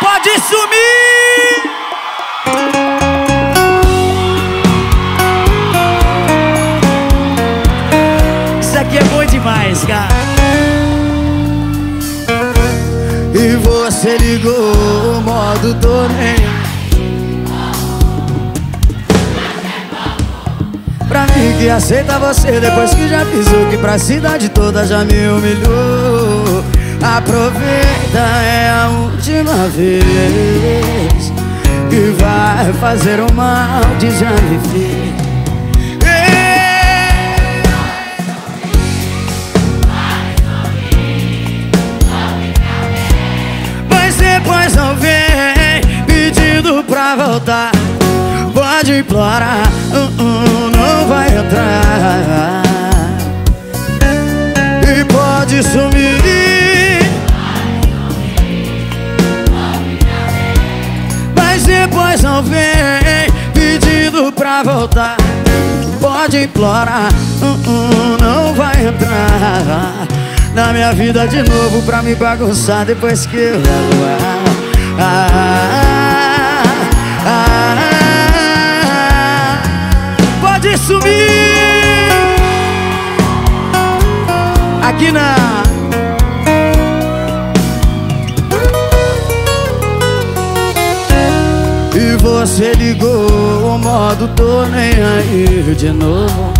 Pode sumir! Isso aqui é bom demais, cara. E você ligou o modo nem Pra mim que aceita você depois que já pisou Que pra cidade toda já me humilhou Aproveita, é a última vez Que vai fazer o mal de já me fez depois não vem pedindo pra voltar. Pode implorar, uh -uh, voltar Pode implorar, uh não vai entrar Na minha vida de novo pra me bagunçar depois que eu ah, ah, ah, ah, Pode sumir! Aqui na. Você ligou o modo tô nem aí de novo.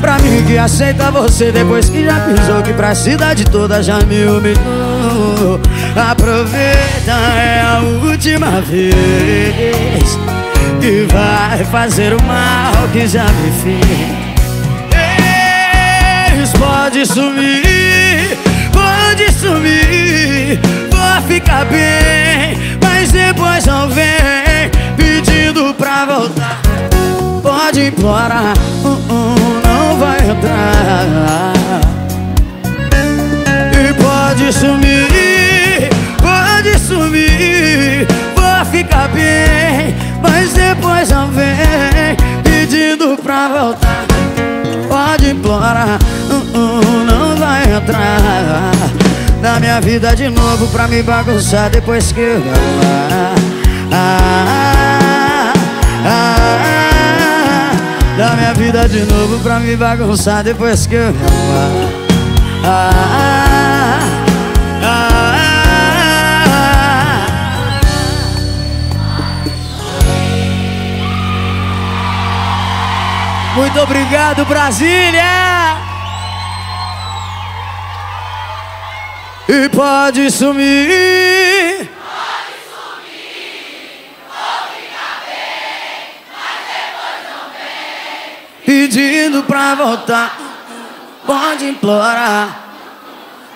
Pra mim que aceita você depois que já pisou Que pra cidade toda já me humilhou. Aproveita, é a última vez Que vai fazer o mal que já me fez. Eles pode sumir, pode sumir Pode implorar, uh -uh, não vai entrar. E pode sumir, pode sumir. Vou ficar bem, mas depois não vem Pedindo pra voltar. Pode implorar, uh não vai entrar. Na minha vida de novo pra me bagunçar depois que eu arrumar ah, vida de novo pra me bagunçar depois que eu arrumar ah, ah, ah, Muito obrigado, Brasília! E pode sumir Pedindo pra voltar. Pode implorar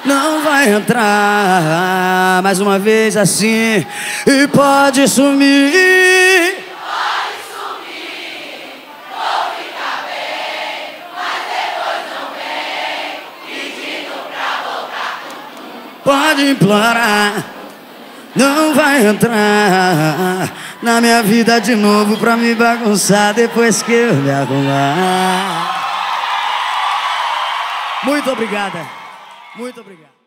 Não vai entrar. Mais uma vez assim E pode sumir. Pode implorar, não vai entrar na minha vida de novo pra me bagunçar depois que eu me arrumar. Muito obrigada. Muito obrigado.